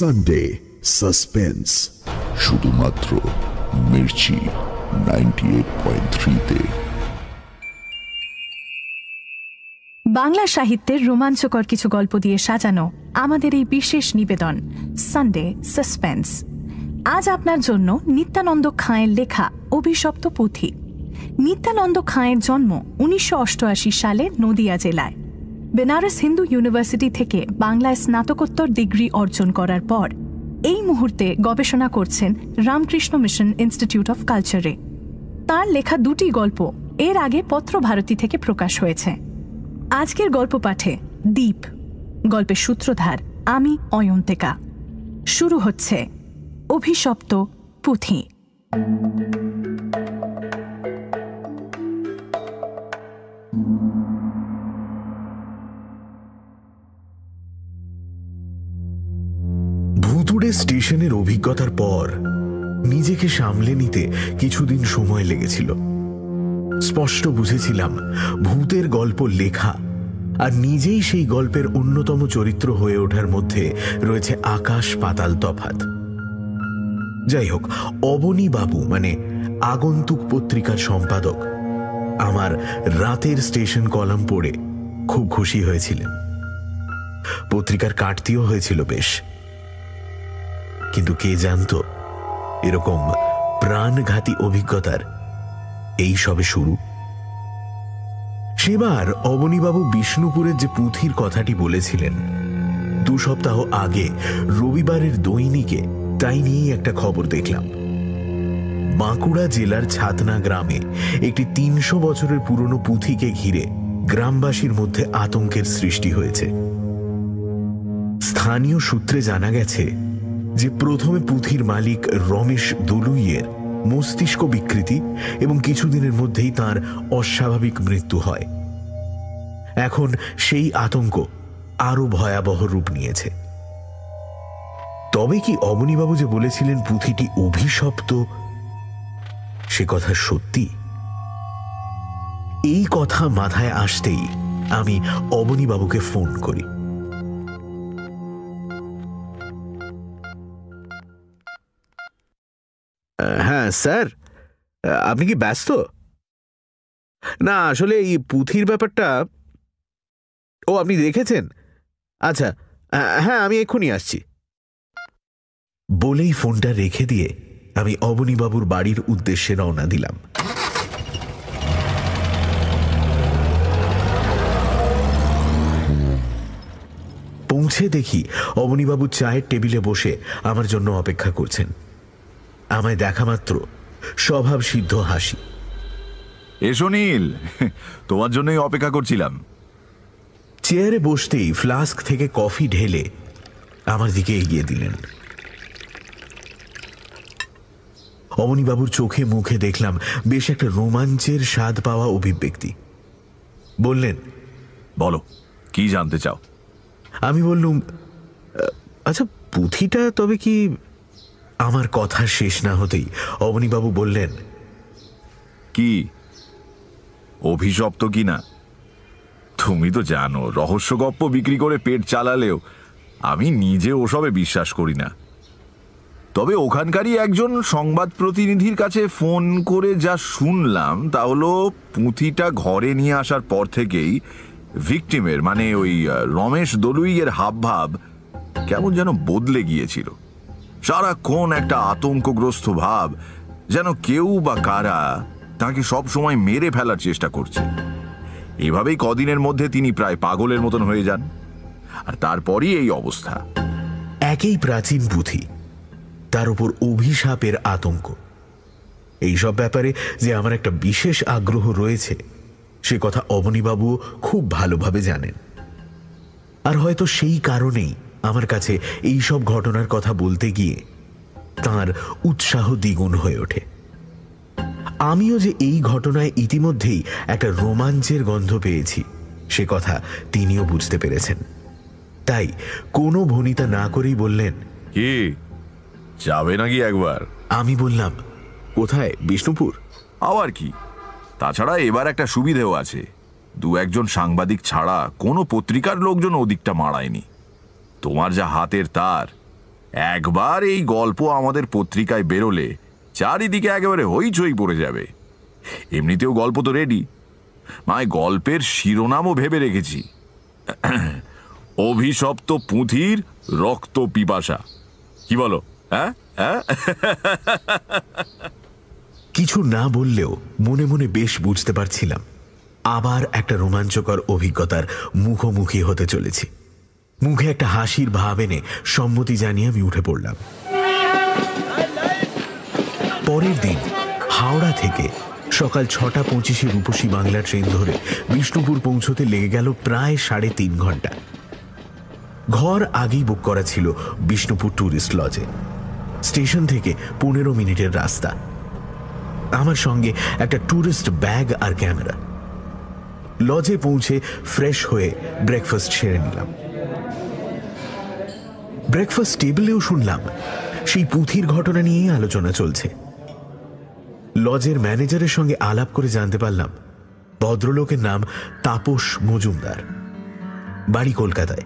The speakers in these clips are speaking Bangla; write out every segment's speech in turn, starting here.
সানডে সাসপেন্স শুধুমাত্র মির্চি নাইনটি এইট পয়েন্ট থ্রিতে বাংলা সাহিত্যের রোমাঞ্চকর কিছু গল্প দিয়ে সাজানো আমাদের এই বিশেষ নিবেদন সানডে সাসপেন্স আজ আপনার জন্য নিত্যানন্দ খাঁয়ের লেখা অভিশপ্ত পুঁথি। নিত্যানন্দ খাঁয়ের জন্ম উনিশশো অষ্টআশি সালে নদিয়া জেলায়। বেনারস হিন্দু ইউনিভার্সিটি থেকে বাংলায় স্নাতকোত্তর ডিগ্রি অর্জন করার পর এই মুহূর্তে গবেষণা করছেন রামকৃষ্ণ মিশন ইনস্টিটিউট অফ কালচারে। তার লেখা দুটি গল্প এর আগে পত্রভারতী থেকে প্রকাশ হয়েছে। আজকের গল্প পাঠে দ্বীপ গল্পের সূত্রধার আমি অয়ন্তিকা। শুরু হচ্ছে অভিশপ্ত পুঁথি। স্টেশনের অভিজ্ঞতার পর নিজেকে সামলে নিতে কিছুদিন সময় লেগেছিল। স্পষ্ট বুঝেছিলাম, ভূতের গল্প লেখা আর নিজেই সেই গল্পের অন্যতম চরিত্র হয়ে ওঠার মধ্যে রয়েছে আকাশ পাতাল তফাত যাই হোক, অবনী বাবু মানে আগন্তুক পত্রিকার সম্পাদক আমার রাতের স্টেশন কলাম পড়ে খুব খুশি হয়েছিলেন। পত্রিকার কাটতিও হয়েছিল বেশ। কিন্তু কে জানত? এরকম প্রাণঘাতী অভিজ্ঞতার এই সবে শুরু। সেবার অবনীবাবু বিষ্ণুপুরের যে পুঁথির কথাটি বলেছিলেন, দু সপ্তাহ আগে রবিবারের দৈনিকে তাই নিয়েই একটা খবর দেখলাম। বাঁকুড়া জেলার ছাতনা গ্রামে একটি তিনশো বছরের পুরনো পুঁথিকে ঘিরে গ্রামবাসীর মধ্যে আতঙ্কের সৃষ্টি হয়েছে। স্থানীয় সূত্রে জানা গেছে যে প্রথমে পুঁথির মালিক রমেশ দলুইয়ের মস্তিষ্ক বিকৃতি এবং কিছুদিনের মধ্যেই তার অস্বাভাবিক মৃত্যু হয়। এখন সেই আতঙ্ক আরও ভয়াবহ রূপ নিয়েছে। তবে কি অবনীবাবু যে বলেছিলেন পুঁথিটি অভিশপ্ত, সে কথা সত্যি? এই কথা মাথায় আসতেই আমি অবনীবাবুকে ফোন করি। স্যার। আপনি কি ব্যস্ত? না, আসলে এই পুঁথির ব্যাপারটা ও, আপনি দেখেছেন? আচ্ছা হ্যাঁ আমি এক্ষুনি আসছি। বলেই ফোনটা রেখে দিয়ে আমি অবনীবাবুর বাড়ির উদ্দেশ্যে রওনা দিলাম। পৌঁছে দেখি অবনীবাবু চায়ের টেবিলে বসে আমার জন্য অপেক্ষা করছেন। আমায় দেখা মাত্র। স্বভাব সিদ্ধ হাসি। এসো নীল। তোমার জন্যই অপেক্ষা করছিলাম। চেয়ারে বসতেই ফ্লাস্ক থেকে কফি ঢেলে আমার দিকে এগিয়ে দিলেন। অমনিবাবুর চোখে মুখে দেখলাম বেশ একটা রোমাঞ্চের স্বাদ পাওয়া অভিব্যক্তি। বললেন বলো কি জানতে চাও? আমি বললুম আচ্ছা পুঁথিটা তবে কি আমার কথা শেষ না হতেই অবনীবাবু বললেন, কি? অভিশপ্ত কি না তুমি তো জানো, রহস্য গপ্প বিক্রি করে পেট চালালেও আমি নিজে ওসবে বিশ্বাস করি না। তবে ওখানকারই একজন সংবাদ প্রতিনিধির কাছে ফোন করে যা শুনলাম তা হলো, পুঁথিটা ঘরে নিয়ে আসার পর থেকেই ভিকটিমের মানে ওই রমেশ দলুইয়ের হাবভাব কেমন যেন বদলে গিয়েছিল। সারাক্ষণ একটা আতঙ্কগ্রস্ত ভাব যেন কেউ বা কারা তাকে সব সময় মেরে ফেলার চেষ্টা করছে। এভাবেই কদিনের মধ্যে তিনি প্রায় পাগলের মতন হয়ে যান। আর তারপরই এই অবস্থা। একই প্রাচীন পুঁথি, তার উপর অভিশাপের আতঙ্ক। এইসব ব্যাপারে যে আমার একটা বিশেষ আগ্রহ রয়েছে, সে কথা অবনীবাবু খুব ভালোভাবে জানেন। আর হয়তো সেই কারণেই আমার কাছে এই সব ঘটনার কথা বলতে গিয়ে তার উৎসাহ দ্বিগুণ হয়ে ওঠে। আমিও যে এই ঘটনায় ইতিমধ্যেই একটা রোমাঞ্চের গন্ধ পেয়েছি সে কথা তিনিও বুঝতে পেরেছেন। তাই কোনো ভনিতা না করেই বললেন কি? যাবে নাকি একবার? আমি বললাম কোথায়? বিষ্ণুপুর? আবার কি? তাছাড়া এবার একটা সুবিধেও আছে। দু একজন সাংবাদিক ছাড়া কোনো পত্রিকার লোকজন ওদিকটা মারায়নি তোমার যা হাতের তার। একবার এই গল্প আমাদের পত্রিকায় বেরোলে চারিদিকে একেবারে হইচই পড়ে যাবে। এমনিতেও গল্প তো রেডি মায়, গল্পের শিরোনামও ভেবে রেখেছি। অভিশপ্ত পুঁথির রক্ত পিপাসা। কি বলো হ্যাঁ? হ্যাঁ? কিছু না বললেও মনে মনে বেশ বুঝতে পারছিলাম। আবার একটা রোমাঞ্চকর অভিজ্ঞতার মুখোমুখি হতে চলেছি। মুখে একটা হাসির ভাব এনে সম্মতি জানিয়ে আমি উঠে পড়লাম। পরের দিন হাওড়া থেকে সকাল ছটা পঁচিশে রূপসী বাংলা ট্রেন ধরে বিষ্ণুপুর পৌঁছতে লেগে গেল প্রায় সাড়ে তিন ঘণ্টা। ঘর আগেই বুক করা ছিল বিষ্ণুপুর ট্যুরিস্ট লজে। স্টেশন থেকে পনেরো মিনিটের রাস্তা। আমার সঙ্গে একটা ট্যুরিস্ট ব্যাগ আর ক্যামেরা। লজে পৌঁছে ফ্রেশ হয়ে ব্রেকফাস্ট সেরে নিলাম। ব্রেকফাস্ট টেবিলেও শুনলাম। সেই পুঁথির ঘটনা নিয়েই আলোচনা চলছে। লজের ম্যানেজারের সঙ্গে আলাপ করে জানতে পারলাম, ভদ্রলোকের নাম তাপস মজুমদার। বাড়ি কলকাতায়।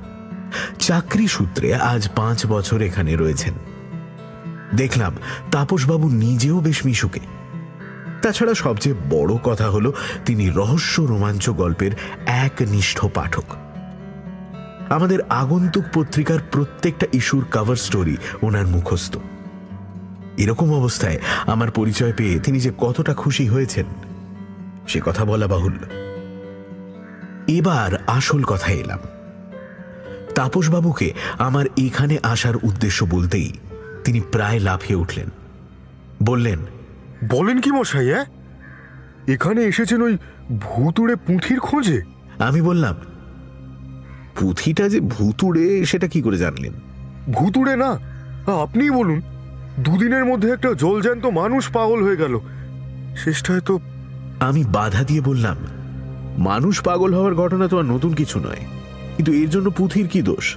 চাকরি সূত্রে আজ পাঁচ বছর এখানে রয়েছেন। দেখলাম তাপসবাবু নিজেও বেশ মিশুকে। তাছাড়া সবচেয়ে বড় কথা হলো, তিনি রহস্য রোমাঞ্চ গল্পের একনিষ্ঠ পাঠক। আমাদের আগন্তুক পত্রিকার প্রত্যেকটা ইস্যুর কভার স্টোরি ওনার মুখস্থ। এরকম অবস্থায় আমার পরিচয় পেয়ে তিনি যে কতটা খুশি হয়েছেন সে কথা বলা বাহুল্য। এবার আসল কথা এলাম। তাপসবাবুকে আমার এখানে আসার উদ্দেশ্য বলতেই তিনি প্রায় লাফিয়ে উঠলেন। বললেন বলেন কি মশাই এখানে এসেছেন ওই ভুতুড়ে পুঁথির খোঁজে? আমি বললাম পুঁথিটা যে ভুতুড়ে সেটা কি করে জানলেন? ভুতুড়ে না আপনিই বলুন। দুদিনের মধ্যে একটা জলজ্যান্ত মানুষ পাগল হয়ে গেল। শেষটায় তো আমি বাধা দিয়ে বললাম মানুষ পাগল হওয়ার ঘটনা তো আর নতুন কিছু নয়। কিন্তু এর জন্য পুঁথির কি দোষ?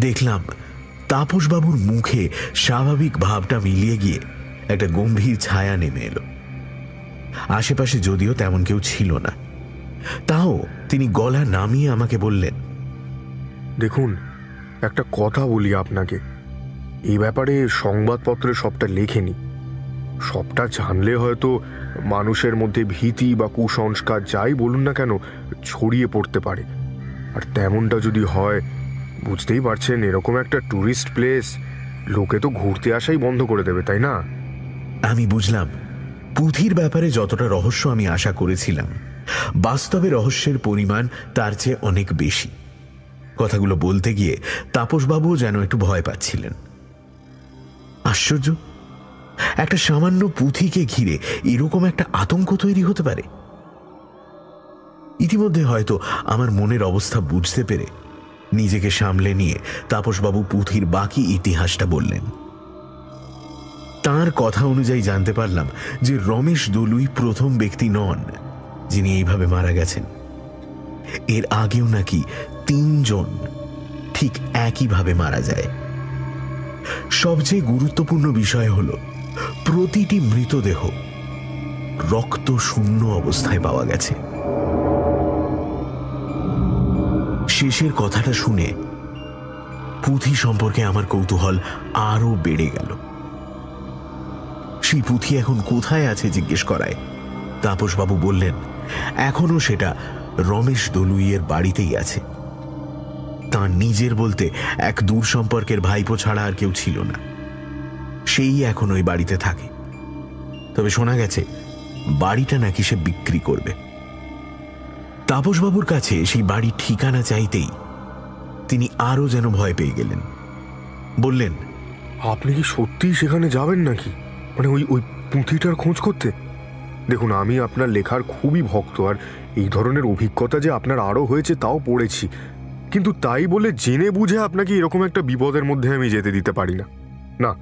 দেখলাম তাপসবাবুর মুখে স্বাভাবিক ভাবটা মিলিয়ে গিয়ে একটা গম্ভীর ছায়া নেমে এলো। আশেপাশে যদিও তেমন কেউ ছিল না। তাও তিনি গলা নামিয়ে আমাকে বললেন দেখুন একটা কথা বলি আপনাকে। এই ব্যাপারে সংবাদপত্রে সবটা লেখেনি সবটা জানলে হয়তো মানুষের মধ্যে ভীতি বা কুসংস্কার যাই বলুন না কেন ছড়িয়ে পড়তে পারে। আর তেমনটা যদি হয় বুঝতেই পারছেন এরকম একটা ট্যুরিস্ট প্লেস লোকে তো ঘুরতে আসাই বন্ধ করে দেবে তাই না? আমি বুঝলাম পুঁথির ব্যাপারে যতটা রহস্য আমি আশা করেছিলাম। বাস্তবে রহস্যের পরিমাণ তার চেয়ে অনেক বেশি। কথাগুলো বলতে গিয়ে তাপসবাবুও যেন একটু ভয় পাচ্ছিলেন। আশ্চর্য! একটা সামান্য পুঁথিকে ঘিরে এরকম একটা আতঙ্ক তৈরি হতে পারে। ইতিমধ্যে হয়তো আমার মনের অবস্থা বুঝতে পেরে নিজেকে সামলে নিয়ে তাপসবাবু পুঁথির বাকি ইতিহাসটা বললেন। তার কথা অনুযায়ী জানতে পারলাম যে রমেশ দলুই প্রথম ব্যক্তি নন। যিনি এইভাবে মারা গেছেন। এর আগেও নাকি তিনজন ঠিক একইভাবে মারা যায়। সবচেয়ে গুরুত্বপূর্ণ বিষয় হল, প্রতিটি মৃতদেহ রক্ত শূন্য অবস্থায় পাওয়া গেছে। শেষের কথাটা শুনে পুঁথি সম্পর্কে আমার কৌতূহল আরও বেড়ে গেল। সেই পুঁথি এখন কোথায় আছে জিজ্ঞেস করায়? তাপসবাবু বললেন এখনও সেটা রমেশ দলুইয়ের বাড়িতেই আছে। তার নিজের বলতে এক দূর সম্পর্কের ভাইপো ছাড়া আর কেউ ছিল না। সেই এখন ওই বাড়িতে থাকে। তবে শোনা গেছে, বাড়িটা নাকি সে বিক্রি করবে। তাপসবাবুর কাছে সেই বাড়ির ঠিকানা চাইতেই তিনি আরও যেন ভয় পেয়ে গেলেন। বললেন, আপনি কি সত্যিই সেখানে যাবেন নাকি? মানে ওই ওই পুঁথিটার খোঁজ করতে? দেখুন, আমি আপনার লেখার খুবই ভক্ত, আর এই ধরনের অভিজ্ঞতা যে আপনার আরও হয়েছে তাও পড়েছি। কিন্তু তাই বলে জেনে বুঝে আপনাকে এরকম একটা বিপদের মধ্যে আমি যেতে দিতে পারি না। না।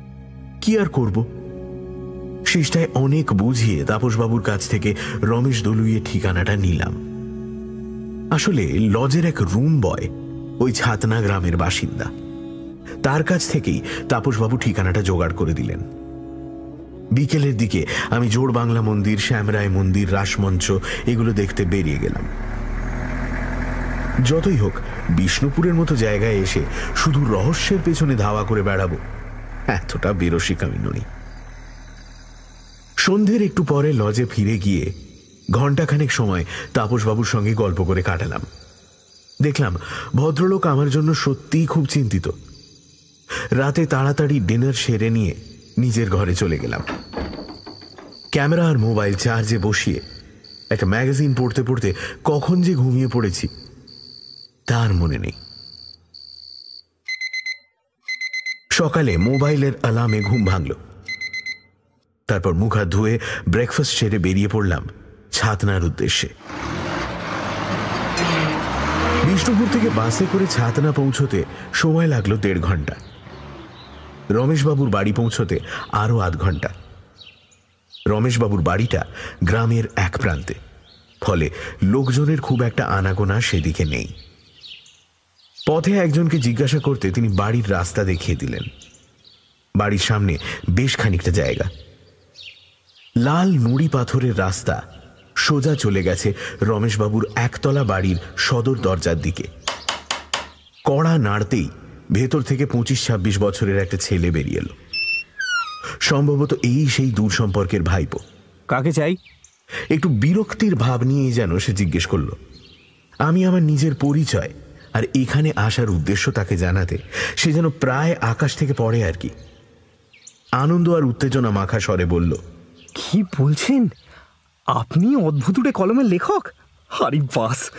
কি আর করব? শেষটায় অনেক বুঝিয়ে তাপসবাবুর কাছ থেকে রমেশ দলুইয়ের ঠিকানাটা নিলাম। আসলে লজের এক রুম বয়, ওই ছাতনা গ্রামের বাসিন্দা। তার কাছ থেকেই তাপসবাবু ঠিকানাটা জোগাড় করে দিলেন। বিকেলের দিকে আমি জোড় বাংলা মন্দির শ্যামরায় মন্দির, রাসমঞ্চ এগুলো দেখতে বেরিয়ে গেলাম। যতই হোক, বিষ্ণুপুরের মতো জায়গায় এসে শুধু রহস্যের পেছনে ধাওয়া করে বেড়াবো, এতটা বেরসিক আমি নই সন্ধ্যের একটু পরে লজে ফিরে গিয়ে ঘন্টাখানেক সময় তাপসবাবুর সঙ্গে গল্প করে কাটালাম। দেখলাম, ভদ্রলোক আমার জন্য সত্যিই খুব চিন্তিত। রাতে তাড়াতাড়ি ডিনার সেরে নিয়ে নিজের ঘরে চলে গেলাম। ক্যামেরা আর মোবাইল চার্জে বসিয়ে একটা ম্যাগাজিন পড়তে পড়তে কখন যে ঘুমিয়ে পড়েছি, তার মনে নেই। সকালে মোবাইলের অ্যালার্মে ঘুম ভাঙল। তারপর মুখ হাত ধুয়ে ব্রেকফাস্ট সেরে বেরিয়ে পড়লাম ছাতনার উদ্দেশ্যে। বিষ্ণুপুর থেকে বাসে করে ছাতনা পৌঁছতে সময় লাগল দেড় ঘণ্টা। রমেশবাবুর বাড়ি পৌঁছতে আরও আধ ঘণ্টা। রমেশবাবুর বাড়িটা গ্রামের এক প্রান্তে। ফলে লোকজনের খুব একটা আনাগোনা সেদিকে নেই। পথে একজনকে জিজ্ঞাসা করতে তিনি বাড়ির রাস্তা দেখিয়ে দিলেন। বাড়ির সামনে বেশ খানিকটা জায়গা। লাল নুড়ি পাথরের রাস্তা সোজা চলে গেছে রমেশবাবুর একতলা বাড়ির সদর দরজার দিকে। কড়া নাড়তেই ভেতর থেকে পঁচিশ ছাব্বিশ বছরের একটা ছেলে বেরিয়ে এলো। সম্ভবত এই সেই দূর সম্পর্কের ভাইপো। কাকে চাই? একটু বিরক্তির ভাব নিয়েই যেন সে জিজ্ঞেস করল। আমি আমার নিজের পরিচয় আর এখানে আসার উদ্দেশ্য তাকে জানাতে সে যেন প্রায় আকাশ থেকে পড়ে আর কি। আনন্দ আর উত্তেজনা মাখা স্বরে বলল কি বলছেন? আপনি অদ্ভুতুড়ে কলমের লেখক? আরে বাস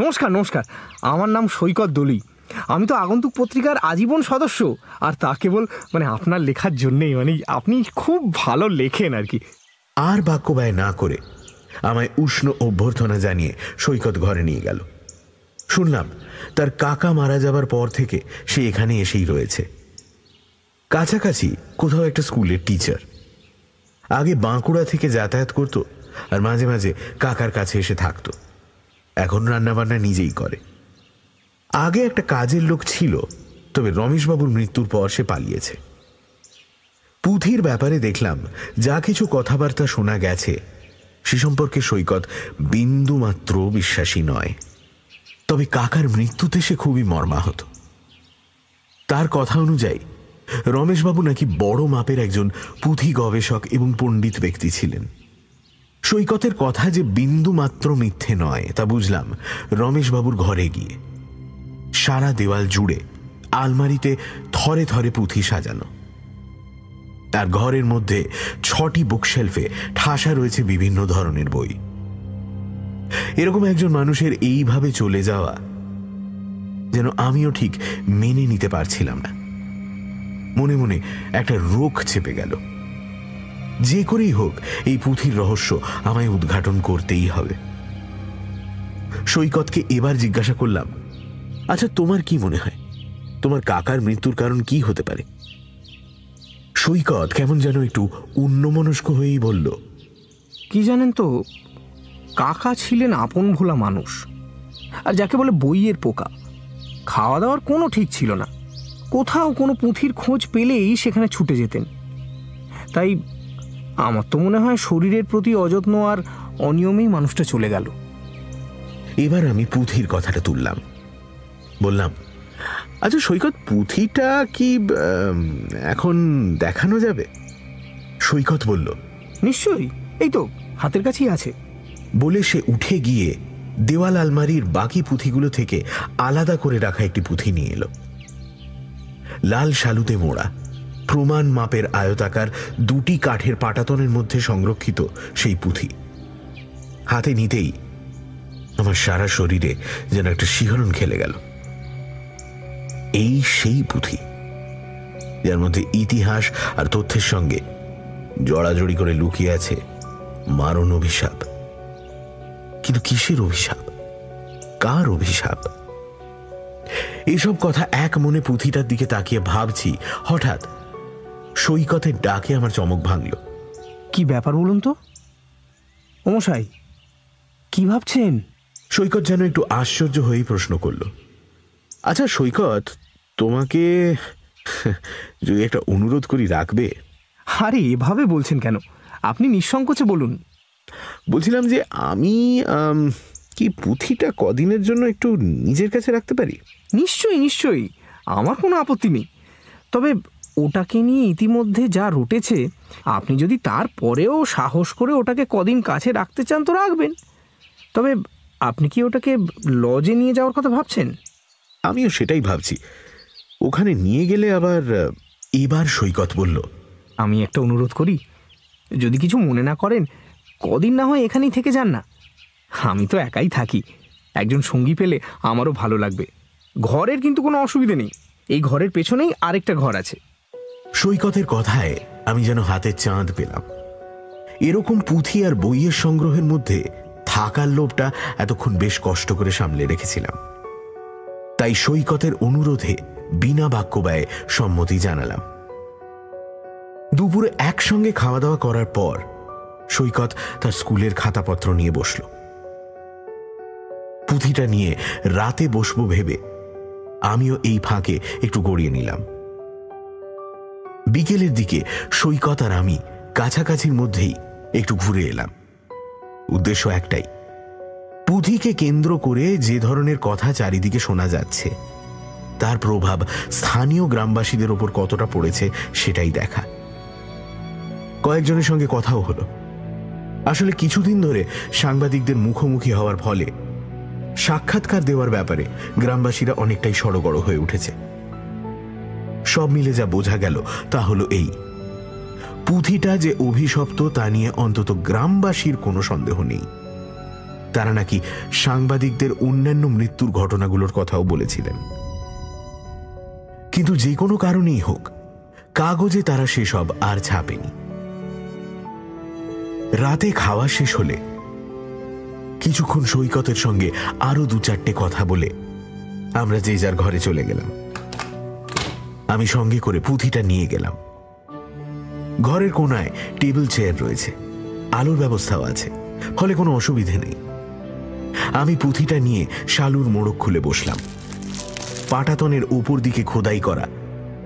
নমস্কার নমস্কার। আমার নাম সৈকত দলি আমি তো আগন্তুক পত্রিকার আজীবন সদস্য। আর তা কেবল মানে আপনার লেখার জন্যেই মানে আপনি খুব ভালো লেখেন আর কি। আর বাক্য ব্যয় না করে আমায় উষ্ণ অভ্যর্থনা জানিয়ে সৈকত ঘরে নিয়ে গেল। শুনলাম, তার কাকা মারা যাবার পর থেকে সে এখানে এসেই রয়েছে। কাছাকাছি কোথাও একটা স্কুলের টিচার। আগে বাঁকুড়া থেকে যাতায়াত করত, আর মাঝে মাঝে কাকার কাছে এসে থাকতো। এখন রান্নাবান্না নিজেই করে। আগে একটা কাজের লোক ছিল, তবে রমেশবাবুর মৃত্যুর পর সে পালিয়েছে। পুঁথির ব্যাপারে দেখলাম যা কিছু কথাবার্তা শোনা গেছে, সে সম্পর্কে সৈকত বিন্দুমাত্র বিশ্বাসী নয়। তবে কাকার মৃত্যুতে সে খুবই মর্মাহত। তার কথা অনুযায়ী, রমেশবাবু নাকি বড় মাপের একজন পুঁথি গবেষক এবং পণ্ডিত ব্যক্তি ছিলেন। সৈকতের কথা যে বিন্দুমাত্র মিথ্যে নয়, তা বুঝলাম রমেশবাবুর ঘরে গিয়ে। সারা দেওয়াল জুড়ে আলমারিতে থরে থরে পুঁথি সাজানো। তার ঘরের মধ্যে ছটি বুকশেলফে ঠাসা রয়েছে বিভিন্ন ধরনের বই। এরকম একজন মানুষের এইভাবে চলে যাওয়া যেন আমিও ঠিক মেনে নিতে পারছিলাম না। মনে মনে একটা রোগ চেপে গেল। যে করেই হোক, এই পুঁথির রহস্য আমায় উদ্ঘাটন করতেই হবে। সৈকতকে এবার জিজ্ঞাসা করলাম আচ্ছা তোমার কি মনে হয়? তোমার কাকার মৃত্যুর কারণ কি হতে পারে? সৈকত কেমন যেন একটু অন্যমনস্ক হয়েই বলল কি জানেন তো কাকা ছিলেন আপন ভোলা মানুষ আর যাকে বলে বইয়ের পোকা। খাওয়া দাওয়ার কোনো ঠিক ছিল না। কোথাও কোনো পুঁথির খোঁজ পেলেই সেখানে ছুটে যেতেন। তাই আমার তো মনে হয় শরীরের প্রতি অযত্ন আর অনিয়মেই মানুষটা চলে গেল। এবার আমি পুঁথির কথাটা তুললাম। বললাম আচ্ছা সৈকত পুঁথিটা কি এখন দেখানো যাবে? সৈকত বলল নিশ্চয়ই এই তো হাতের কাছেই আছে। বলে সে উঠে গিয়ে দেওয়াল আলমারির বাকি পুঁথিগুলো থেকে আলাদা করে রাখা একটি পুঁথি নিয়ে এলো। লাল শালুতে মোড়া প্রমাণ মাপের আয়তাকার দুটি কাঠের পাটাতনের মধ্যে সংরক্ষিত সেই পুঁথি। হাতে নিতেই আমার সারা শরীরে যেন একটা শিহরণ খেলে গেল। এই সেই পুঁথি। যার মধ্যে ইতিহাস আর তথ্যের সঙ্গে জড়াজড়ি করে লুকিয়ে আছে মারণ অভিশাপ। কিন্তু কিসের অভিশাপ? কার অভিশাপ? এসব কথা এক মনে পুঁথিটার দিকে তাকিয়ে ভাবছি হঠাৎ সৈকতের ডাকে আমার চমক ভাঙল। কি ব্যাপার বলুন তো? ওমশাই কি ভাবছেন? সৈকত যেন একটু আশ্চর্য হয়েই প্রশ্ন করল। আচ্ছা সৈকত তোমাকে যদি একটা অনুরোধ করি রাখবে? আরে এভাবে বলছেন কেন? আপনি নিঃসংকোচে বলুন। বলছিলাম যে আমি কি পুঁথিটা কদিনের জন্য একটু নিজের কাছে রাখতে পারি? নিশ্চয়ই নিশ্চয়ই। আমার কোনো আপত্তি নেই। তবে ওটাকে নিয়ে ইতিমধ্যে যা রটেছে আপনি যদি তার পরেও সাহস করে ওটাকে কদিন কাছে রাখতে চান তো রাখবেন। তবে আপনি কি ওটাকে লজে নিয়ে যাওয়ার কথা ভাবছেন? আমিও সেটাই ভাবছি। ওখানে নিয়ে গেলে আবার এবার সৈকত বলল। আমি একটা অনুরোধ করি যদি কিছু মনে না করেন কদিন না হয় এখানেই থেকে যান না। আমি তো একাই থাকি একজন সঙ্গী পেলে আমারও ভালো লাগবে। ঘরের কিন্তু কোনো অসুবিধে নেই এই ঘরের পেছনেই আরেকটা ঘর আছে। সৈকতের কথায় আমি যেন হাতে চাঁদ পেলাম। এরকম পুঁথি আর বইয়ের সংগ্রহের মধ্যে থাকার লোভটা এতক্ষণ বেশ কষ্ট করে সামলে রেখেছিলাম। তাই সৈকতের অনুরোধে বিনা বাক্য ব্যয়ে সম্মতি জানালাম। দুপুরে একসঙ্গে খাওয়া দাওয়া করার পর সৈকত তার স্কুলের খাতাপত্র নিয়ে বসল। পুঁথিটা নিয়ে রাতে বসবো ভেবে আমিও এই ফাঁকে একটু গড়িয়ে নিলাম। বিকেলের দিকে সৈকত আর আমি কাছাকাছির মধ্যেই একটু ঘুরে এলাম। উদ্দেশ্য একটাই, পুঁথিকে কেন্দ্র করে যে ধরনের কথা চারিদিকে শোনা যাচ্ছে তার প্রভাব স্থানীয় গ্রামবাসীদের ওপর কতটা পড়েছে সেটাই দেখা। কয়েকজনের সঙ্গে কথাও হলো। আসলে কিছুদিন ধরে সাংবাদিকদের মুখোমুখি হওয়ার ফলে সাক্ষাৎকার দেওয়ার ব্যাপারে গ্রামবাসীরা অনেকটাই সড়গড় হয়ে উঠেছে। সব মিলে যা বোঝা গেল তা হলো এই। পুঁথিটা যে অভিশপ্ত তা নিয়ে অন্তত গ্রামবাসীর কোনো সন্দেহ নেই। তারা নাকি সাংবাদিকদের অন্যান্য মৃত্যুর ঘটনাগুলোর কথাও বলেছিলেন। কিন্তু যে কোনো কারণেই হোক, কাগজে তারা সেসব আর ছাপেনি। রাতে খাওয়া শেষ হলে কিছুক্ষণ সৈকতের সঙ্গে আরও দু চারটে কথা বলে আমরা যে যার ঘরে চলে গেলাম। আমি সঙ্গে করে পুঁথিটা নিয়ে গেলাম। ঘরের কোনায় টেবিল চেয়ার রয়েছে, আলোর ব্যবস্থাও আছে, ফলে কোনো অসুবিধে নেই। আমি পুঁথিটা নিয়ে শালুর মোড়ক খুলে বসলাম। পাটাতনের উপর দিকে খোদাই করা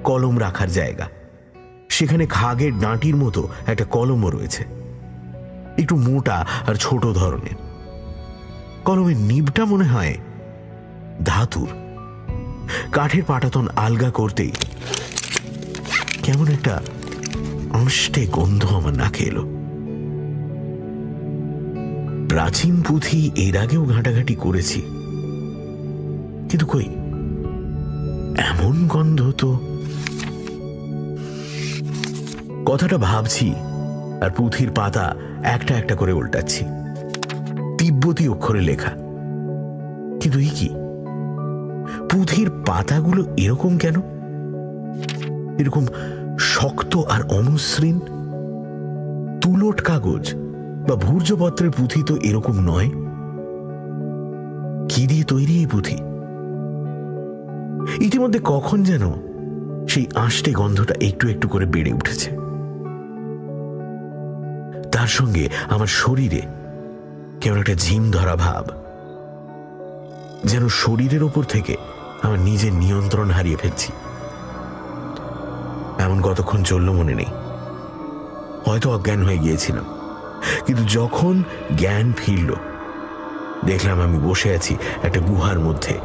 কলম রাখার জায়গা। সেখানে খাগের ডাঁটির মতো একটা কলমও রয়েছে। একটু মোটা আর ছোট ধরনের। কলমের নিবটা মনে হয় ধাতুর। কাঠের পাটাতন আলগা করতেই কেমন একটা আঁশটে গন্ধ আমার নাকে এলো। প্রাচীন পুঁথি এর আগেও ঘাঁটাঘাঁটি করেছি। কিন্তু কই? এমন গন্ধ তো। কথাটা ভাবছি আর পুঁথির পাতা একটা একটা করে উল্টাচ্ছি। তিব্বতী অক্ষরে লেখা। কিন্তু এই কি? পুঁথির পাতাগুলো এরকম কেন? এরকম শক্ত আর অমসৃণ? তুলট কাগজ বা ভূর্জপত্রের পুঁথি তো এরকম নয়। কি দিয়ে তৈরি এই পুঁথি? ইতিমধ্যে কখন যেন সেই আষ্টে গন্ধটা একটু একটু করে বেড়ে উঠেছে। তার সঙ্গে আমার শরীরে কেমন একটা ঝিম ধরা ভাব, যেন শরীরের ওপর থেকে আমার নিজের নিয়ন্ত্রণ হারিয়ে ফেলছি। এমন কতক্ষণ চলল মনে নেই। হয়তো অজ্ঞান হয়ে গিয়েছিলাম, কিন্তু যখন জ্ঞান ফিরল, দেখলাম আমি বসে আছি একটা গুহার মধ্যে।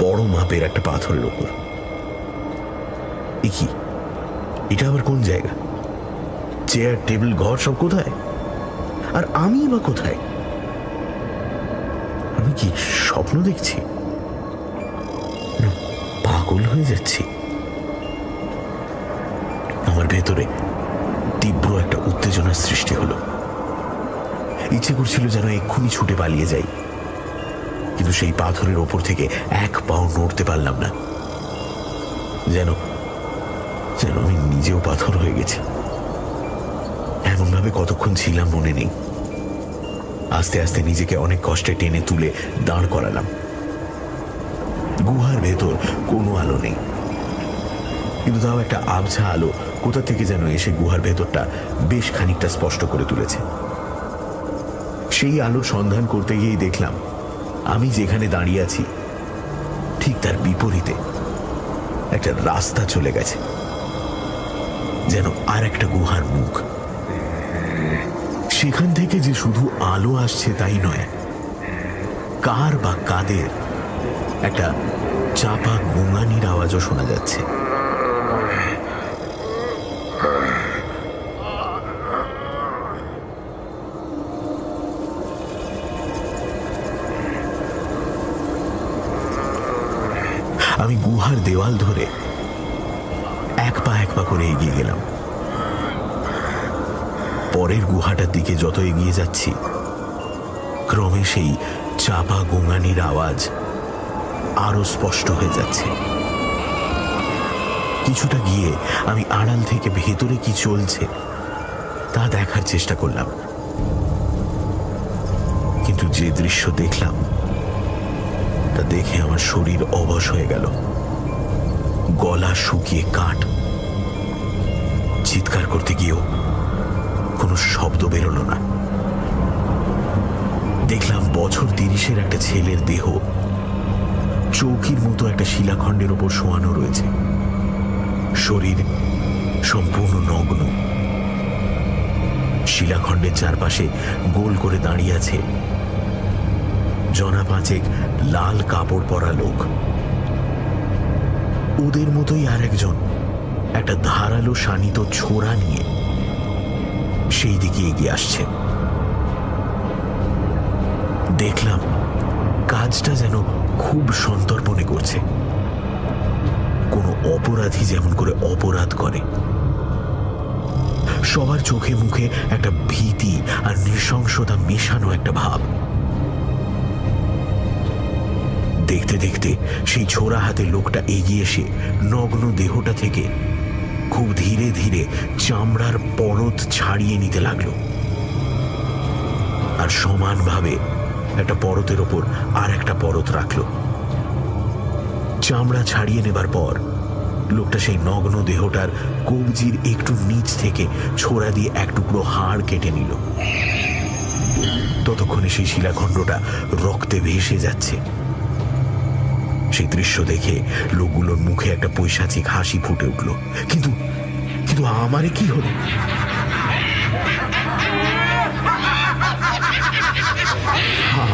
বড় মাপের একটা পাথরের ওপর। কি এটা আবার কোন জায়গা? চেয়ার, টেবিল, ঘর সব কোথায়? আর আমি বা কোথায়? আমি কি স্বপ্ন দেখছি? পাগল হয়ে যাচ্ছি। আমার ভেতরে তীব্র একটা উত্তেজনার সৃষ্টি হলো। ইচ্ছে করছিল যেন এক্ষুনি ছুটে পালিয়ে যাই। কিন্তু সেই পাথরের ওপর থেকে এক পাও নড়তে পারলাম না। যেন যেন আমি নিজেও পাথর হয়ে গেছি। এমনভাবে কতক্ষণ ছিলাম মনে নেই। আস্তে আস্তে নিজেকে অনেক কষ্টে টেনে তুলে দাঁড় করালাম। গুহার ভেতর কোনো আলো নেই। কিন্তু তাও একটা আবছা আলো কোথা থেকে যেন এসে গুহার ভেতরটা বেশ খানিকটা স্পষ্ট করে তুলেছে। সেই আলোর সন্ধান করতে গিয়েই দেখলাম আমি যেখানে দাঁড়িয়ে আছি, ঠিক তার বিপরীতে একটা রাস্তা চলে গেছে, যেন আর একটা গুহার মুখ। সেখান থেকে যে শুধু আলো আসছে তাই নয়, কার বা কাদের একটা চাপা গোঙানির আওয়াজও শোনা যাচ্ছে। আমি গুহার দেওয়াল ধরে এক পা এক পা করে এগিয়ে গেলাম। পরের গুহাটার দিকে যত এগিয়ে যাচ্ছি, ক্রমে সেই চাপা গোঙানির আওয়াজ আরও স্পষ্ট হয়ে যাচ্ছে। কিছুটা গিয়ে আমি আড়াল থেকে ভেতরে কি চলছে, তা দেখার চেষ্টা করলাম। কিন্তু যে দৃশ্য দেখলাম দেখে আমার শরীর অবশ হয়ে গেল। গলা শুকিয়ে কাঠ। চিৎকার করতে গিয়েও কোনো শব্দ বেরোলো না। দেখলাম বছর তিরিশের একটা ছেলের দেহ চৌকির মতো একটা শিলাখণ্ডের ওপর শোয়ানো রয়েছে। শরীর সম্পূর্ণ নগ্ন। শিলাখণ্ডের চারপাশে গোল করে দাঁড়িয়ে আছে জনা পাঁচেক লাল কাপড় পরা লোক। ওদের মতোই আর একজন একটা ধারালো শানিত ছোড়া নিয়ে সেই দিকে এগিয়ে আসছে। দেখলাম কাজটা যেন খুব সন্তর্পণে করছে। কোনো অপরাধী যেমন করে অপরাধ করে। সবার চোখে মুখে একটা ভীতি আর নৃশংসতা মেশানো একটা ভাব। দেখতে দেখতে সেই ছোড়া হাতে লোকটা এগিয়ে এসে নগ্ন দেহটা থেকে খুব ধীরে ধীরে চামড়ার পরত ছাড়িয়ে নিতে লাগল। আর সমানভাবে একটা পরতের ওপর আর একটা পরত রাখল। চামড়া ছাড়িয়ে নেবার পর লোকটা সেই নগ্ন দেহটার কবজির একটু নিচ থেকে ছোড়া দিয়ে এক টুকরো হাড় কেটে নিল। ততক্ষণে সেই শিলাখণ্ডটা রক্তে ভেসে যাচ্ছে। সেই দৃশ্য দেখে লোকগুলোর মুখে একটা পৈশাচিক হাসি ফুটে উঠল। কিন্তু কিন্তু আমারে কি হলো?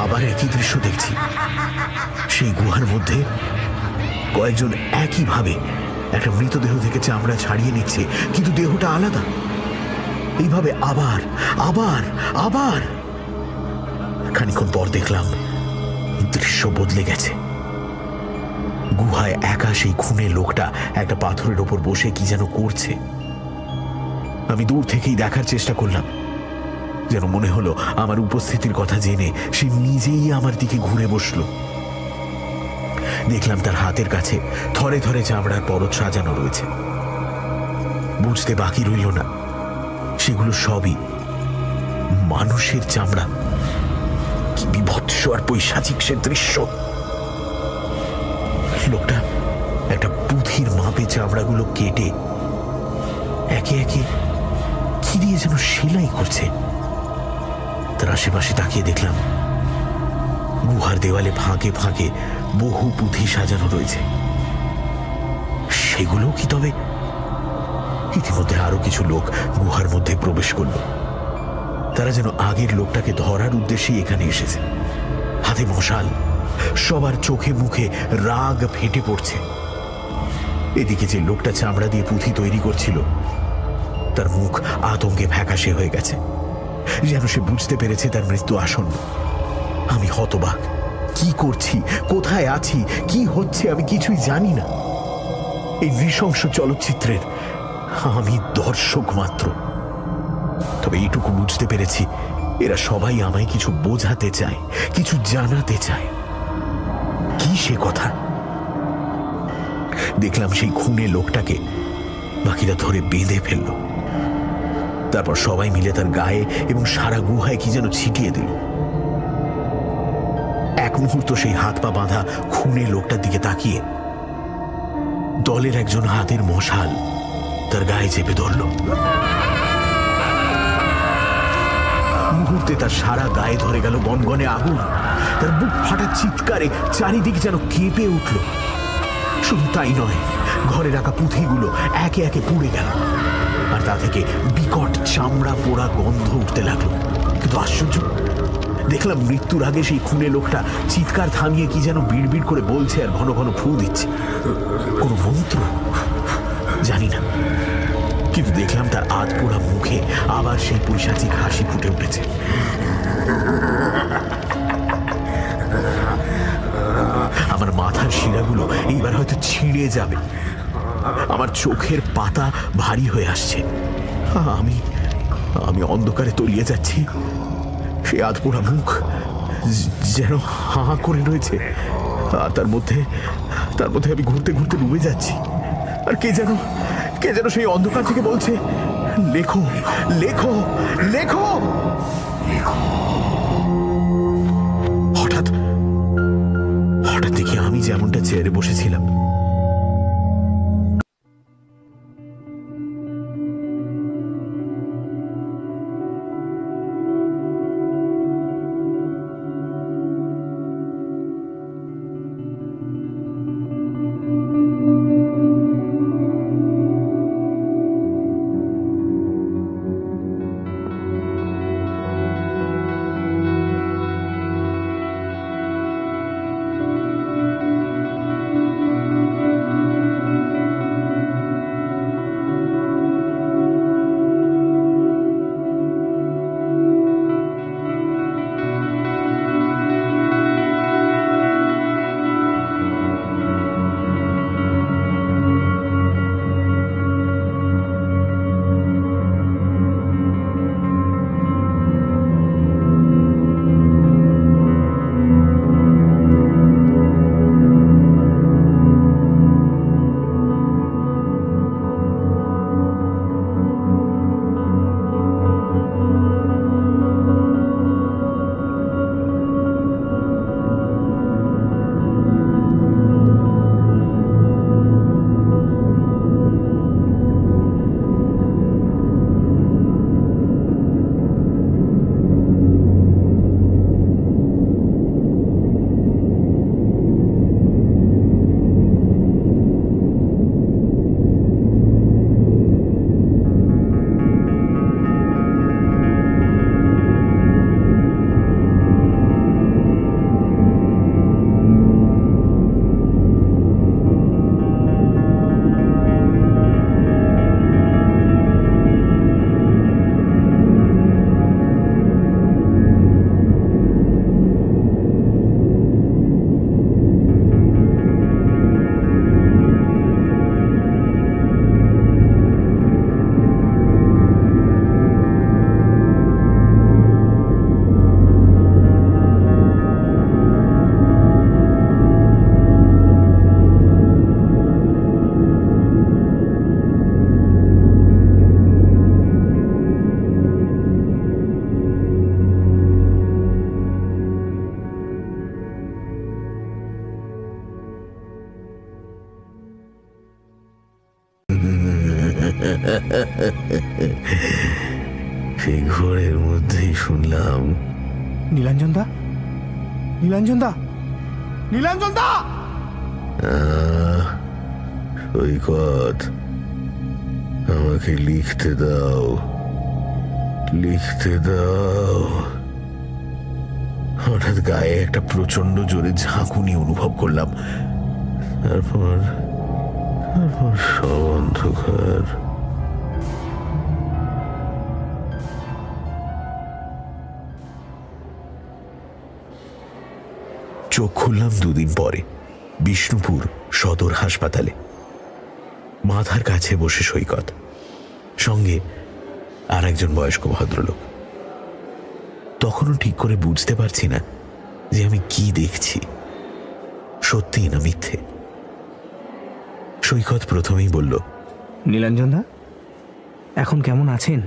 আবার একই দৃশ্য দেখছি। সেই গুহার মধ্যে কয়েকজন একইভাবে একটা মৃতদেহ থেকে চামড়া ছাড়িয়ে নিচ্ছে, কিন্তু দেহটা আলাদা। এইভাবে আবার আবার আবার। খানিক্ষণ পর দেখলাম দৃশ্য বদলে গেছে। গুহায় একা সেই খুনে লোকটা একটা পাথরের ওপর বসে কি যেন করছে। আমি দূর থেকেই দেখার চেষ্টা করলাম। যেন মনে হলো আমার উপস্থিতির কথা জেনে সে নিজেই আমার দিকে ঘুরে বসল। দেখলাম তার হাতের কাছে থরে থরে চামড়ার পরত সাজানো রয়েছে। বুঝতে বাকি রইল না। সেগুলো সবই মানুষের চামড়া। কি বিভৎস আর পৈশাচিক সে দৃশ্য। লোকটা, একটা পুঁথির মাপে চামড়াগুলো কেটে একে একে কি দিয়ে যেন সেলাই করছে। তার আশেপাশে তাকিয়ে দেখলাম, গুহার দেওয়ালে ফাঁকে ফাঁকে বহু পুঁথি সাজানো রয়েছে। সেগুলো কি তবে ইতিমধ্যে আরও কিছু লোক গুহার মধ্যে প্রবেশ করল। তারা যেন আগের লোকটাকে ধরার উদ্দেশ্যেই এখানে এসেছে। হাতে মশাল সবার চোখে মুখে রাগ ফেটে পড়ছে। এদিকে যে লোকটা চামড়া দিয়ে পুঁথি তৈরি করছিল, তার মুখ আতঙ্কে ফ্যাকাশে হয়ে গেছে। যেন সে বুঝতে পেরেছে তার মৃত্যু আসন্ন। আমি হতবাক। কি করছি? কোথায় আছি? কি হচ্ছে? আমি কিছুই জানি না। এই নৃশংস চলচ্চিত্রের আমি দর্শক মাত্র। তবে এইটুকু বুঝতে পেরেছি, এরা সবাই আমায় কিছু বোঝাতে চায়, কিছু জানাতে চায়। সে কথা? দেখলাম সেই খুনে লোকটাকে বাকিরা ধরে বেঁধে ফেলল। তারপর সবাই মিলে তার গায়ে এবং সারা গুহায় কি যেন ছিটিয়ে দিল। এক মুহূর্ত সেই হাত পা বাঁধা খুনে লোকটার দিকে তাকিয়ে দলের একজন হাতের মশাল তার গায়ে চেপে ধরল। মুহূর্তে তার সারা গায়ে ধরে গেল গনগনে আগুন। তার বুক ফাটা চিৎকারে চারিদিক যেন কেঁপে উঠল। শুধু তাই নয়, ঘরে রাখা পুঁথিগুলো একে একে পুড়ে গেল। আর তা থেকে বিকট চামড়া পোড়া গন্ধ উঠতে লাগল। কিন্তু আশ্চর্য, দেখলাম মৃত্যুর আগে সেই খুনে লোকটা চিৎকার থামিয়ে কি যেন বিড়বিড় করে বলছে আর ঘন ঘন ফু দিচ্ছে। কোনো মন্ত্র? জানি না। কিন্তু দেখলাম তার আধ পোড়া মুখে আবার সেই পৈশাচিক হাসি ফুটে উঠেছে। শিরাগুলো এইবার হয়তো ছিঁড়ে যাবে। আমার চোখের পাতা ভারী হয়ে আসছে। আমি আমি অন্ধকারে তলিয়ে যাচ্ছি। সে আধপোড়া মুখ যেন হাঁ করে রয়েছে। আর তার মধ্যে তার মধ্যে আমি ঘুরতে ঘুরতে ডুবে যাচ্ছি। আর কে যেন কে যেন সেই অন্ধকার থেকে বলছে, লেখো লেখো লেখো! বসেছিলাম ঘোরের মধ্যেই শুনলাম। নীলাঞ্জন দা? নীলাঞ্জন দা? নীলাঞ্জন দা? সৈকত আমাকে লিখতে দাও। লিখতে দাও। হঠাৎ গায়ে একটা প্রচণ্ড জোরে ঝাঁকুনি অনুভব করলাম। তারপর তারপর সব অন্ধকার। চোখ খুললাম দুদিন পরে বিষ্ণুপুর সদর হাসপাতালে। মাথার কাছে বসে সৈকত সঙ্গে আর একজন বয়স্ক ভদ্রলোক। তখনও ঠিক করে বুঝতে পারছি না যে আমি কি দেখছি। সত্যি না মিথ্যে। সৈকত প্রথমেই বলল নীলাঞ্জন দা এখন কেমন আছেন?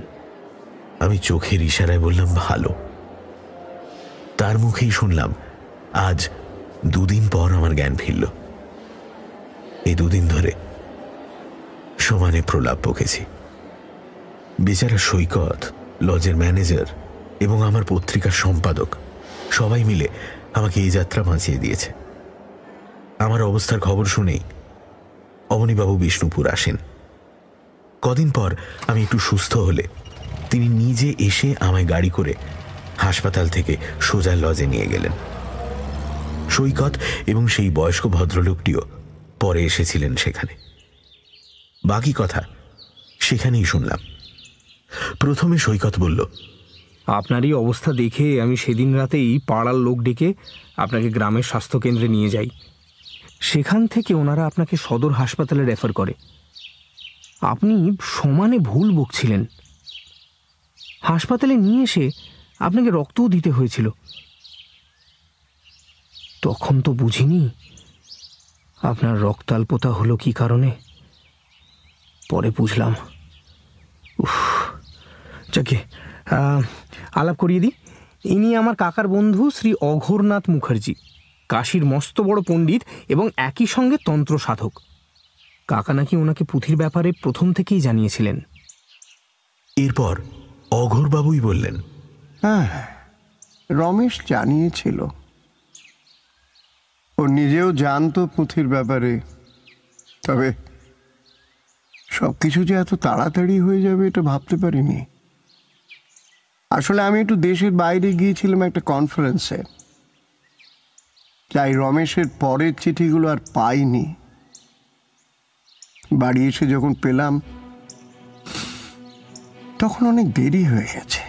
আমি চোখের ইশারায় বললাম ভালো। তার মুখেই শুনলাম আজ দুদিন পর আমার জ্ঞান ফিরল। এই দুদিন ধরে সমানে প্রলাপ বকেছি বেচারা সৈকত, লজের ম্যানেজার এবং আমার পত্রিকার সম্পাদক সবাই মিলে আমাকে এই যাত্রা বাঁচিয়ে দিয়েছে। আমার অবস্থার খবর শুনেই অবনীবাবু বিষ্ণুপুর আসেন। কদিন পর আমি একটু সুস্থ হলে তিনি নিজে এসে আমায় গাড়ি করে হাসপাতাল থেকে সোজা লজে নিয়ে গেলেন। সৈকত এবং সেই বয়স্ক ভদ্রলোকটিও পরে এসেছিলেন সেখানে। বাকি কথা সেখানেই শুনলাম। প্রথমে সৈকত বলল আপনারই অবস্থা দেখে আমি সেদিন রাতেই পাড়ার লোক ডেকে আপনাকে গ্রামের স্বাস্থ্যকেন্দ্রে নিয়ে যাই। সেখান থেকে ওনারা আপনাকে সদর হাসপাতালে রেফার করে। আপনি সমানে ভুল বকছিলেন। হাসপাতালে নিয়ে এসে আপনাকে রক্তও দিতে হয়েছিল। তখন তো বুঝিনি। আপনার রক্তাল্পতা হলো কি কারণে? পরে বুঝলাম। উফ যাকে আলাপ করিয়ে দিই। ইনি আমার কাকার বন্ধু শ্রী অঘোরনাথ মুখার্জি কাশীর মস্ত বড় পণ্ডিত এবং একই সঙ্গে তন্ত্র সাধক। কাকা নাকি ওনাকে পুঁথির ব্যাপারে প্রথম থেকেই জানিয়েছিলেন। এরপর অঘোরবাবুই বললেন হ্যাঁ রমেশ জানিয়েছিল। ও নিজেও জানতো পুঁথির ব্যাপারে। তবে সব কিছু যে এত তাড়াতাড়ি হয়ে যাবে এটা ভাবতে পারিনি। আসলে আমি একটু দেশের বাইরে গিয়েছিলাম একটা কনফারেন্সে তাই রমেশের পরের চিঠিগুলো আর পাইনি। বাড়ি এসে যখন পেলাম, তখন অনেক দেরি হয়ে গেছে।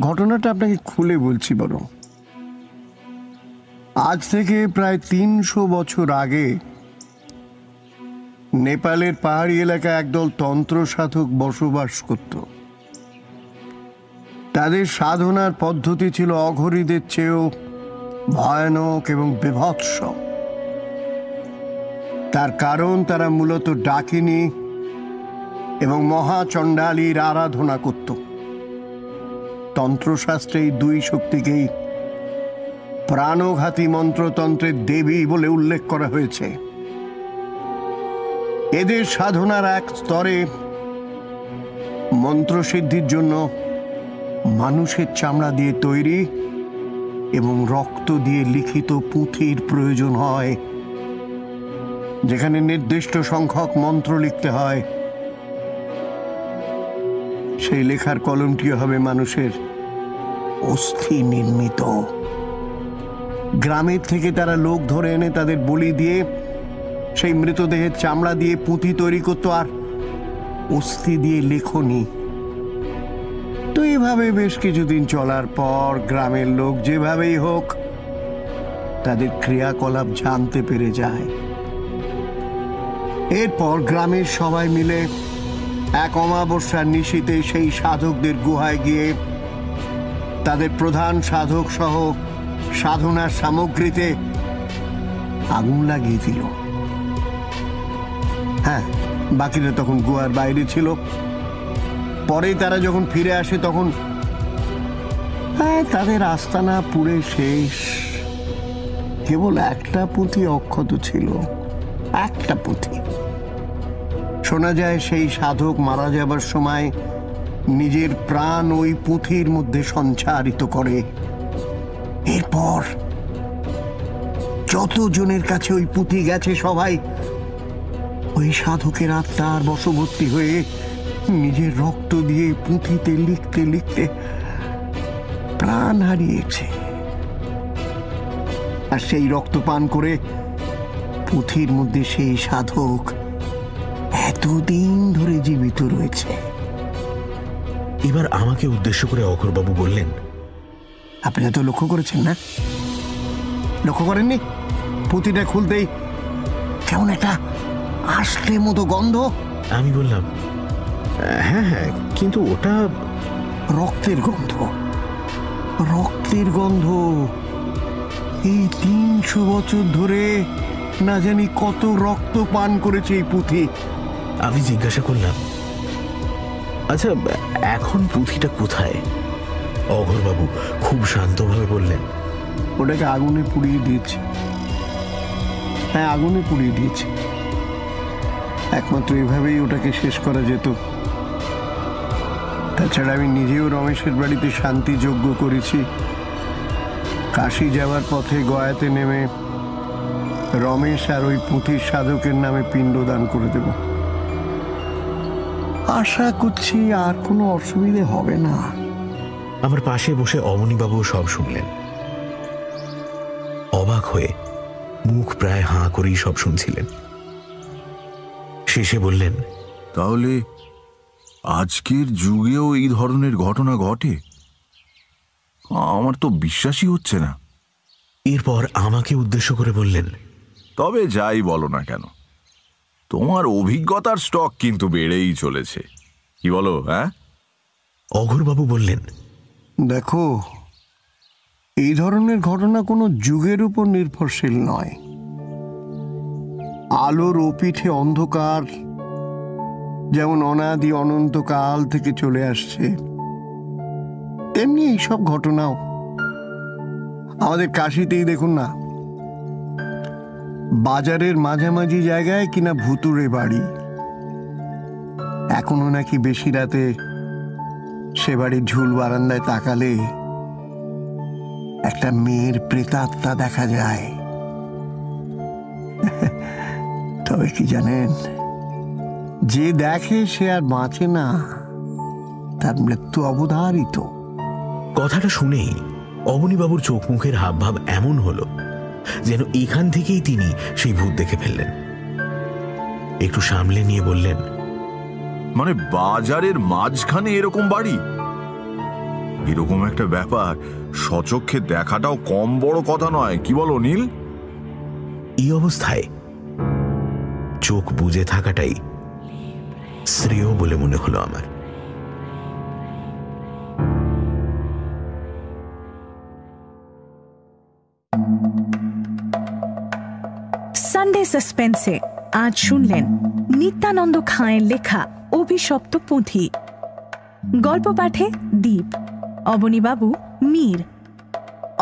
ঘটনাটা আপনাকে খুলে বলছি বরং। আজ থেকে প্রায় তিনশো বছর আগে নেপালের পাহাড়ি এলাকায় একদল তন্ত্র সাধক বসবাস করত। তাদের সাধনার পদ্ধতি ছিল অঘরীদের চেয়েও ভয়ানক এবং বিভৎস। তার কারণ তারা মূলত ডাকিনী এবং মহাচণ্ডালীর আরাধনা করত। তন্ত্রশাস্ত্রে এই দুই শক্তিকেই প্রাণঘাতী মন্ত্রতন্ত্রের দেবী বলে উল্লেখ করা হয়েছে। এদের সাধনার এক স্তরে মন্ত্রসিদ্ধির জন্য মানুষের চামড়া দিয়ে তৈরি এবং রক্ত দিয়ে লিখিত পুঁথির প্রয়োজন হয়, যেখানে নির্দিষ্ট সংখ্যক মন্ত্র লিখতে হয়। সেই লেখার কলমটি হবে মানুষের অস্থি নির্মিত। গ্রামের থেকে তারা লোক ধরে এনে তাদের বলি দিয়ে, সেই মৃতদেহের চামড়া দিয়ে পুঁতি তৈরি করতো আর অস্থি দিয়ে লেখনি। তো এভাবে বেশ কিছুদিন চলার পর গ্রামের লোক যেভাবেই হোক, তাদের ক্রিয়াকলাপ জানতে পেরে যায়। এরপর গ্রামের সবাই মিলে এক অমাবস্যার নিশীতে সেই সাধকদের গুহায় গিয়ে তাদের প্রধান সাধক সহ সাধনার সামগ্রীতে আগুন লাগিয়ে দিল হ্যাঁ বাকিরা তখন গোয়ার বাইরে ছিল। পরে তারা যখন ফিরে আসে তখন হ্যাঁ তাদের আস্তানা পুড়ে শেষ। কেবল একটা পুঁথি অক্ষত ছিল, একটা পুঁথি শোনা যায় সেই সাধক মারা যাবার সময় নিজের প্রাণ ওই পুঁথির মধ্যে সঞ্চারিত করে। এরপর যতজনের কাছে ওই পুঁথি গেছে সবাই, ওই সাধকের আত্মার বশবর্তী হয়ে নিজের রক্ত দিয়ে পুঁথিতে লিখতে লিখতে প্রাণ হারিয়েছে। আর সেই রক্ত পান করে পুঁথির মধ্যে সেই সাধক এতদিন ধরে জীবিত রয়েছে। এবার আমাকে উদ্দেশ্য করে অঘোরবাবু বললেন আপনি তো লক্ষ্য করেছেন না? লক্ষ্য করেননি? পুঁথিটা খুলতেই কেমন একটা আসলে মতো গন্ধ। আমি বললাম হ্যাঁ হ্যাঁ কিন্তু ওটা রক্তের গন্ধ। রক্তের গন্ধ। এই তিনশো বছর ধরে না জানি কত রক্ত পান করেছে এই পুঁথি আমি জিজ্ঞাসা করলাম আচ্ছা এখন পুঁথিটা কোথায়? অঘোরবাবু খুব শান্তভাবে বললেন, ওটাকে আগুনে পুড়িয়ে দিয়েছে। হ্যাঁ আগুনে পুড়িয়ে দিয়েছে। একমাত্র এভাবেই ওটাকে শেষ করা যেত। তাছাড়া আমি নিজেও রমেশের বাড়িতে শান্তি যজ্ঞ করেছি। কাশি যাওয়ার পথে গয়াতে নেমে রমেশ আর ওই পুঁথির সাধকের নামে পিণ্ডদান করে দেব। আশা করছি আর কোনো অসুবিধে হবে না। আমার পাশে বসে অবনীবাবু সব শুনলেন। অবাক হয়ে মুখ প্রায় হাঁ করেই সব শুনছিলেন। শেষে বললেন তাহলে আজকের যুগেও এই ধরনের ঘটনা ঘটে? আমার তো বিশ্বাসই হচ্ছে না। এরপর আমাকে উদ্দেশ্য করে বললেন তবে যাই বলো না কেন তোমার অভিজ্ঞতার স্টক কিন্তু বেড়েই চলেছে। কি বলো হ্যাঁ? অঘোরবাবু বললেন দেখো, এই ধরনের ঘটনা কোনো যুগের উপর নির্ভরশীল নয়। আলোর ওপিঠে অন্ধকার, যেমন অনাদি অনন্তকাল থেকে চলে আসছে। তেমনি এইসব ঘটনাও। আমাদের কাশিতেই দেখুন না, বাজারের মাঝামাঝি জায়গায় কিনা ভুতুরে বাড়ি। এখনও নাকি বেশি রাতে সে বাড়ির ঝুল বারান্দায় তাকালে একটা মেয়ের প্রেতাত্মা দেখা যায়। তবে কি জানেন, যে দেখে সে আর বাঁচে না, তার মৃত্যু অবধারিত। কথাটা শুনেই অবনীবাবুর চোখ মুখের হাবভাব এমন হলো যেন এখান থেকেই তিনি সেই ভূত দেখে ফেললেন। একটু সামলে নিয়ে বললেন মানে বাজারের মাঝখানে এরকম বাড়ি? এরকম একটা ব্যাপার সচক্ষে দেখাটাও কম বড় কথা নয় কি বলো নীল? এই অবস্থায় চোখ বুজে থাকাটাই শ্রেয় বলে মনে হলো আমার। সানডে সাসপেন্সে আজ শুনলেন নিত্যানন্দ খাঁয়ের লেখা অভিশপ্ত পুঁথি গল্প পাঠে দ্বীপ অবনীবাবু মীর,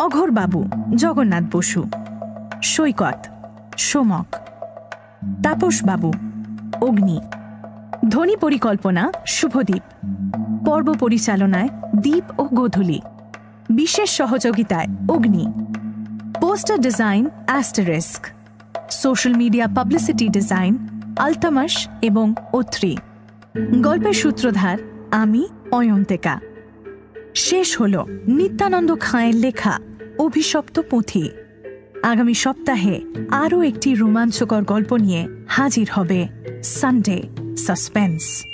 অঘোরবাবু জগন্নাথ বসু, সৈকত সোমক, তাপসবাবু অগ্নি, ধ্বনি পরিকল্পনা শুভদ্বীপ পর্ব পরিচালনায় দ্বীপ ও গোধূলি, বিশেষ সহযোগিতায় Agni, poster design asterisk, social media publicity design, Altamas এবং ওত্রি গল্পের সূত্রধার আমি অয়ন্তিকা। শেষ হল নিত্যানন্দ খাঁয়ের লেখা অভিশপ্ত পুঁথি। আগামী সপ্তাহে আরও একটি রোমাঞ্চকর গল্প নিয়ে হাজির হবে সানডে সাসপেন্স